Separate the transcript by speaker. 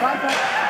Speaker 1: Vai, vai.